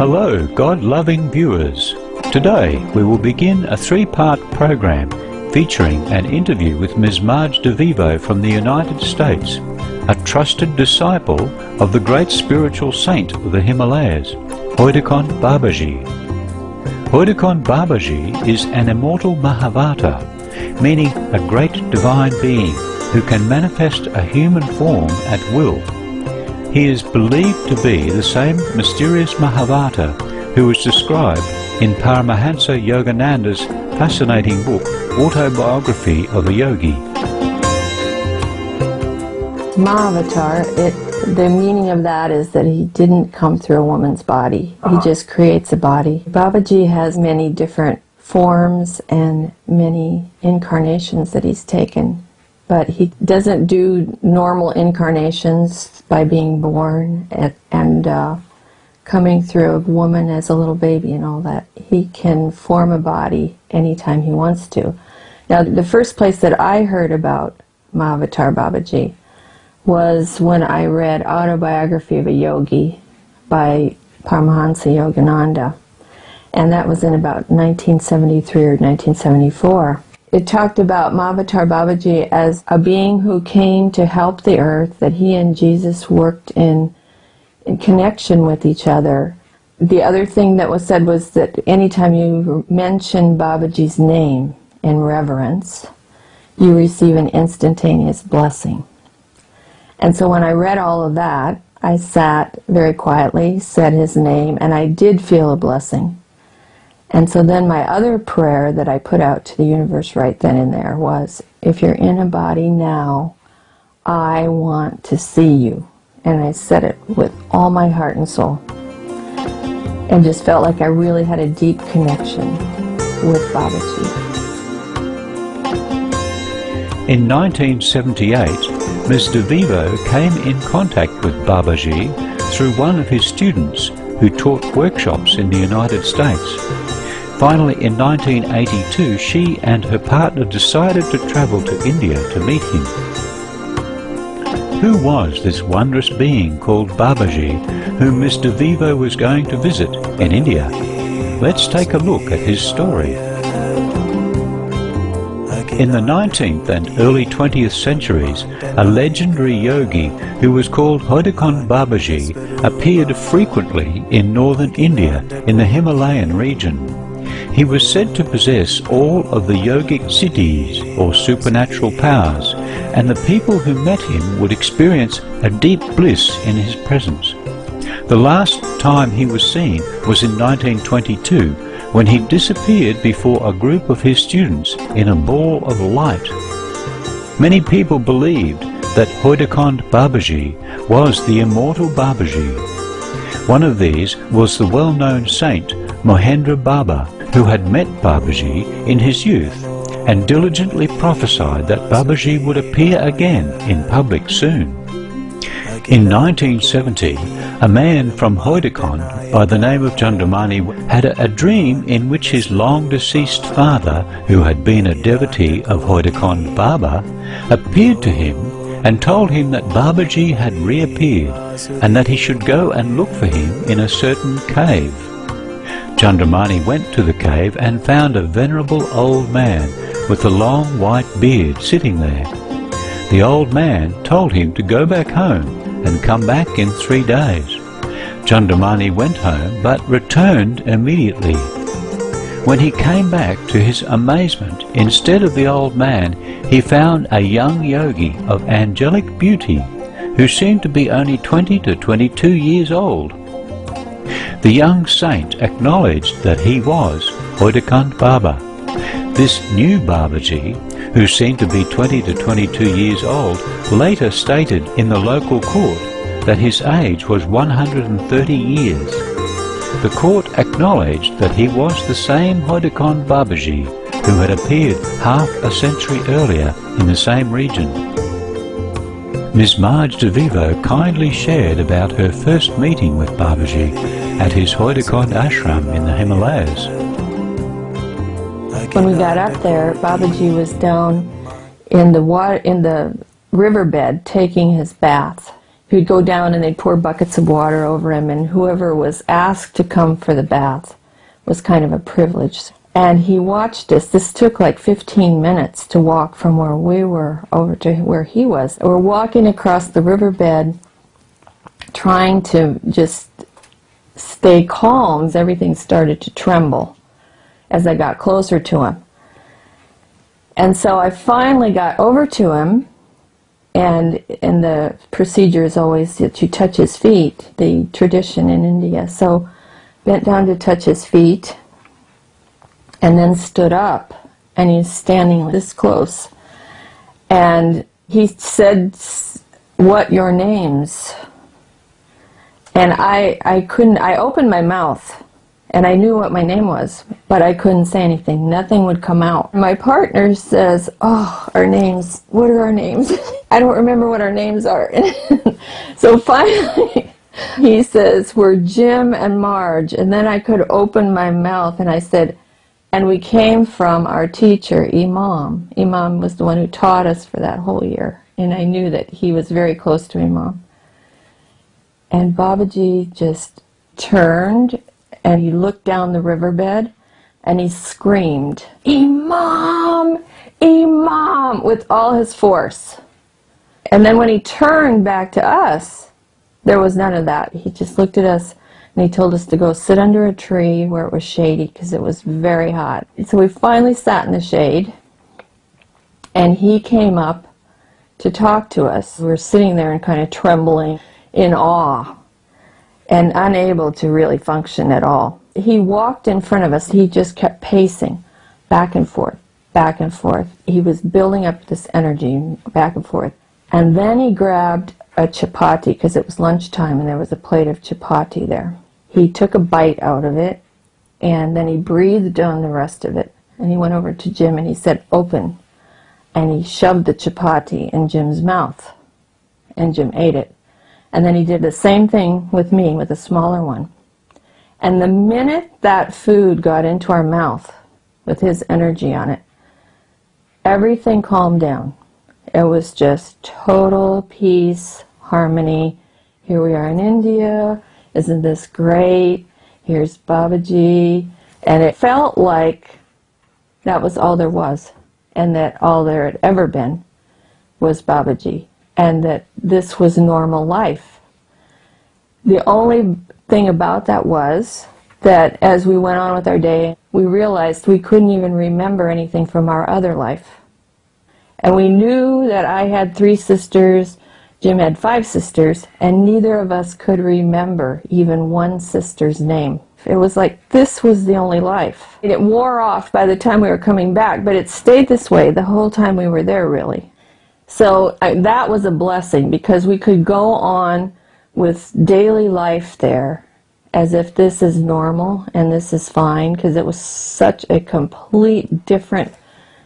Hello, God loving viewers. Today we will begin a three part program featuring an interview with Ms. Marge DeVivo from the United States, a trusted disciple of the great spiritual saint of the Himalayas, Haidakhan Babaji. Haidakhan Babaji is an immortal Mahavatar, meaning a great divine being who can manifest a human form at will. He is believed to be the same mysterious Mahavatar who was described in Paramahansa Yogananda's fascinating book, Autobiography of a Yogi. Mahavatar, it, the meaning of that is that he didn't come through a woman's body. He uh-huh. just creates a body. Babaji has many different forms and many incarnations that he's taken but he doesn't do normal incarnations by being born at, and uh, coming through a woman as a little baby and all that. He can form a body anytime he wants to. Now, the first place that I heard about Mahavatar Babaji was when I read Autobiography of a Yogi by Paramahansa Yogananda, and that was in about 1973 or 1974 it talked about Mahavatar Babaji as a being who came to help the earth, that he and Jesus worked in, in connection with each other. The other thing that was said was that anytime you mention Babaji's name in reverence, you receive an instantaneous blessing. And so when I read all of that, I sat very quietly, said his name, and I did feel a blessing. And so then my other prayer that I put out to the universe right then and there was, if you're in a body now, I want to see you. And I said it with all my heart and soul. And just felt like I really had a deep connection with Babaji. In 1978, Ms. DeVivo came in contact with Babaji through one of his students who taught workshops in the United States. Finally, in 1982, she and her partner decided to travel to India to meet him. Who was this wondrous being called Babaji, whom Mr. Vivo was going to visit in India? Let's take a look at his story. In the 19th and early 20th centuries, a legendary yogi who was called Haidakhan Babaji appeared frequently in northern India in the Himalayan region. He was said to possess all of the yogic siddhis, or supernatural powers, and the people who met him would experience a deep bliss in his presence. The last time he was seen was in 1922, when he disappeared before a group of his students in a ball of light. Many people believed that Haidakhan Babaji was the immortal Babaji. One of these was the well-known saint Mahendra Baba, who had met Babaji in his youth and diligently prophesied that Babaji would appear again in public soon. In 1970, a man from Haidakhan by the name of Chandramani had a, dream in which his long-deceased father, who had been a devotee of Haidakhan Baba, appeared to him and told him that Babaji had reappeared and that he should go and look for him in a certain cave. Chandramani went to the cave and found a venerable old man with a long white beard sitting there. The old man told him to go back home and come back in three days. Chandramani went home but returned immediately. When he came back, to his amazement, instead of the old man, he found a young yogi of angelic beauty who seemed to be only 20 to 22 years old. The young saint acknowledged that he was Haidakhan Baba. This new Babaji, who seemed to be 20 to 22 years old, later stated in the local court that his age was 130 years. The court acknowledged that he was the same Haidakhan Babaji who had appeared half a century earlier in the same region. Ms. Marge DeVivo kindly shared about her first meeting with Babaji at his Haidakhan ashram in the Himalayas. When we got up there, Babaji was down in the water in the riverbed taking his bath. He'd go down and they'd pour buckets of water over him, and whoever was asked to come for the bath was kind of a privilege. And he watched us. This took like 15 minutes to walk from where we were over to where he was. We're walking across the riverbed, trying to just stay calm as everything started to tremble as I got closer to him. And so I finally got over to him, and and the procedure is always that you touch his feet, the tradition in India. So bent down to touch his feet, and then stood up, and he's standing this close. And he said, "What your names?" And I I couldn't. I opened my mouth and I knew what my name was, but I couldn't say anything. Nothing would come out. My partner says, Oh, our names, what are our names? I don't remember what our names are. so finally, he says, We're Jim and Marge. And then I could open my mouth and I said, And we came from our teacher, Imam. Imam was the one who taught us for that whole year. And I knew that he was very close to Imam. And Babaji just turned and he looked down the riverbed and he screamed, Imam! Imam! with all his force. And then when he turned back to us, there was none of that. He just looked at us and he told us to go sit under a tree where it was shady because it was very hot. So we finally sat in the shade and he came up to talk to us. We were sitting there and kind of trembling in awe and unable to really function at all. He walked in front of us. He just kept pacing back and forth, back and forth. He was building up this energy back and forth. And then he grabbed a chapati because it was lunchtime and there was a plate of chapati there. He took a bite out of it and then he breathed on the rest of it. And he went over to Jim and he said, open. And he shoved the chapati in Jim's mouth. And Jim ate it. And then he did the same thing with me, with a smaller one. And the minute that food got into our mouth, with his energy on it, everything calmed down. It was just total peace, harmony. Here we are in India. Isn't this great? Here's Babaji. And it felt like that was all there was, and that all there had ever been was Babaji and that this was normal life. The only thing about that was that as we went on with our day, we realized we couldn't even remember anything from our other life. And we knew that I had three sisters, Jim had five sisters, and neither of us could remember even one sister's name. It was like this was the only life. It wore off by the time we were coming back, but it stayed this way the whole time we were there, really. So I, that was a blessing because we could go on with daily life there as if this is normal and this is fine because it was such a complete different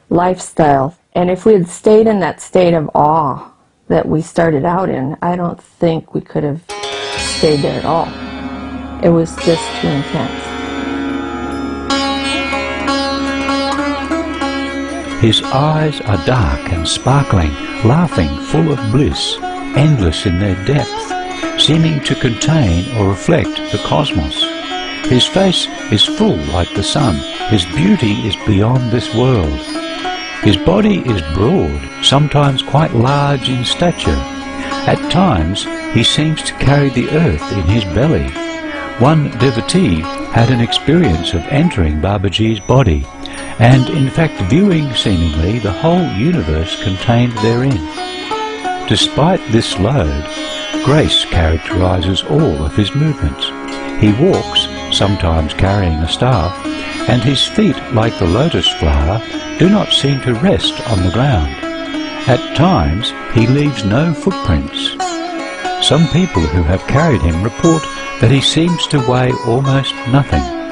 lifestyle. And if we had stayed in that state of awe that we started out in, I don't think we could have stayed there at all. It was just too intense. His eyes are dark and sparkling, laughing, full of bliss, endless in their depth, seeming to contain or reflect the cosmos. His face is full like the sun. His beauty is beyond this world. His body is broad, sometimes quite large in stature. At times, he seems to carry the earth in his belly. One devotee had an experience of entering Babaji's body and in fact viewing seemingly the whole universe contained therein. Despite this load, grace characterizes all of his movements. He walks, sometimes carrying a staff, and his feet, like the lotus flower, do not seem to rest on the ground. At times, he leaves no footprints. Some people who have carried him report that he seems to weigh almost nothing.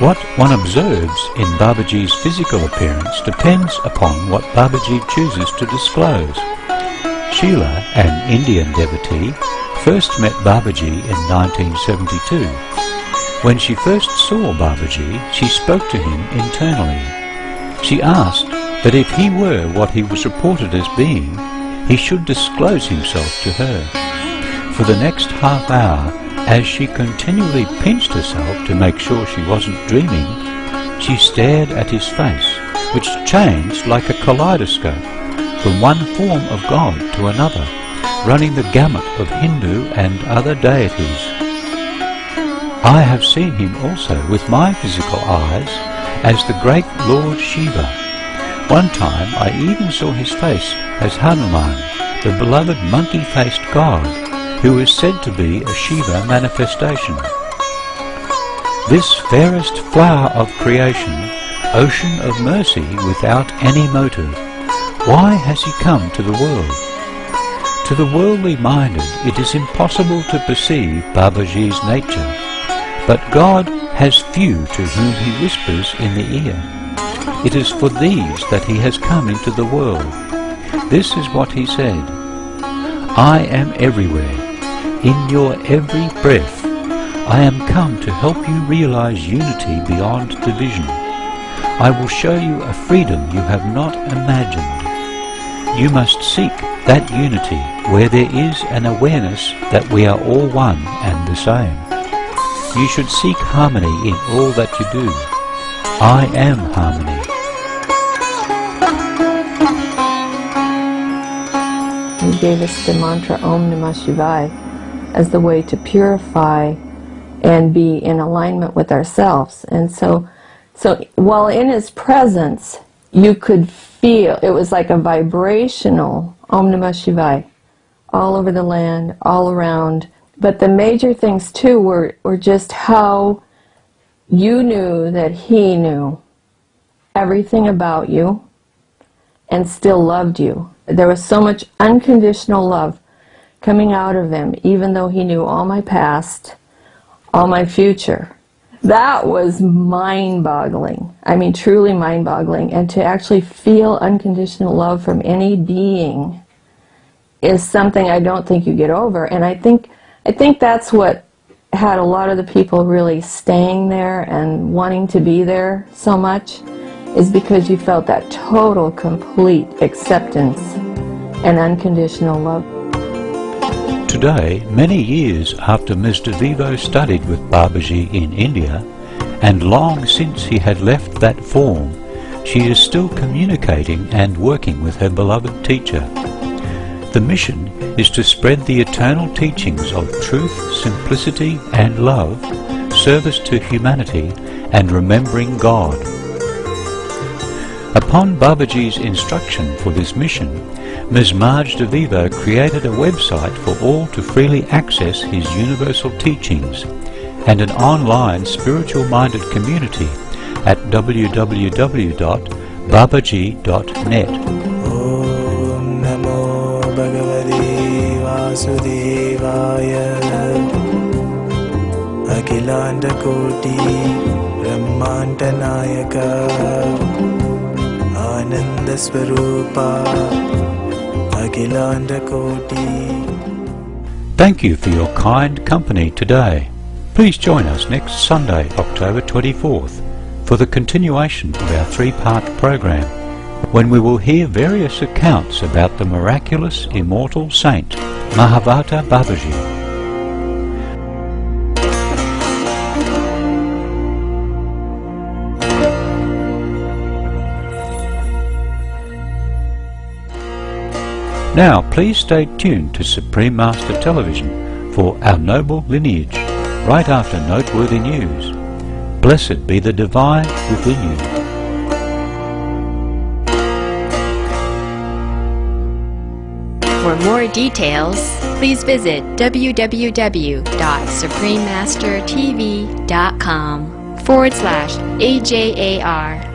What one observes in Babaji's physical appearance depends upon what Babaji chooses to disclose. Sheila, an Indian devotee, first met Babaji in 1972. When she first saw Babaji, she spoke to him internally. She asked that if he were what he was reported as being, he should disclose himself to her. For the next half hour, as she continually pinched herself to make sure she wasn't dreaming, she stared at his face, which changed like a kaleidoscope from one form of God to another, running the gamut of Hindu and other deities. I have seen him also with my physical eyes as the great Lord Shiva. One time I even saw his face as Hanuman, the beloved monkey-faced god, who is said to be a Shiva manifestation. This fairest flower of creation, ocean of mercy without any motive, why has he come to the world? To the worldly minded it is impossible to perceive Babaji's nature, but God has few to whom he whispers in the ear. It is for these that he has come into the world. This is what he said, I am everywhere, in your every breath. I am come to help you realize unity beyond division. I will show you a freedom you have not imagined. You must seek that unity where there is an awareness that we are all one and the same. You should seek harmony in all that you do. I am harmony. He gave us the mantra Om Namah Shivaya as the way to purify and be in alignment with ourselves. And so, so while in His presence, you could feel it was like a vibrational Om Namah Shivaya all over the land, all around. But the major things too were, were just how you knew that He knew everything about you and still loved you. There was so much unconditional love coming out of him, even though he knew all my past, all my future. That was mind boggling. I mean, truly mind boggling. And to actually feel unconditional love from any being is something I don't think you get over. And I think, I think that's what had a lot of the people really staying there and wanting to be there so much is because you felt that total, complete acceptance and unconditional love. Today, many years after Mr. Vivo studied with Babaji in India, and long since he had left that form, she is still communicating and working with her beloved teacher. The mission is to spread the eternal teachings of truth, simplicity and love, service to humanity and remembering God. Upon Babaji's instruction for this mission, Ms. Marge DeVivo created a website for all to freely access his universal teachings and an online spiritual-minded community at www.babaji.net. Om Thank you for your kind company today. Please join us next Sunday, October 24th, for the continuation of our three-part program, when we will hear various accounts about the miraculous immortal saint, Mahavatar Babaji. Now please stay tuned to Supreme Master Television for Our Noble Lineage, right after noteworthy news. Blessed be the divine within you. For more details, please visit www.suprememastertv.com forward slash AJAR